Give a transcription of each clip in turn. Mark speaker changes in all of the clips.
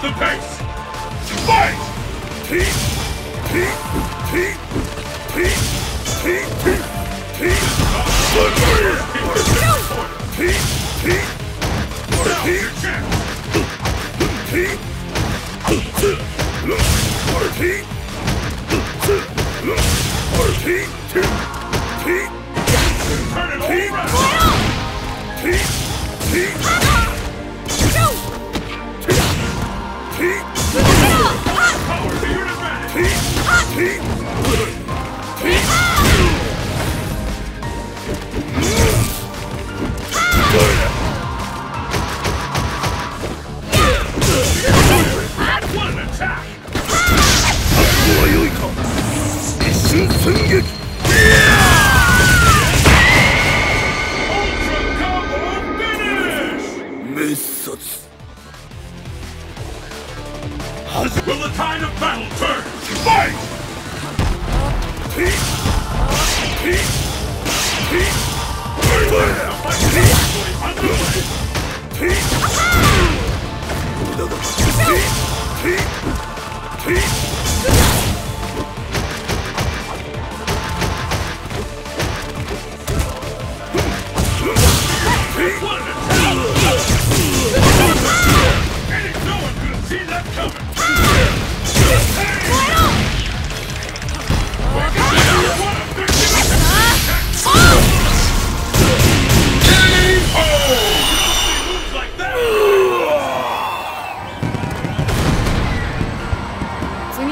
Speaker 1: The pace! Fight!
Speaker 2: Heat! Heat! Heat! 큰
Speaker 1: Will the tide of battle turn? Fight! Peace! Peace! Peace! Peace! Peace! Peace! Peace!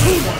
Speaker 1: KO!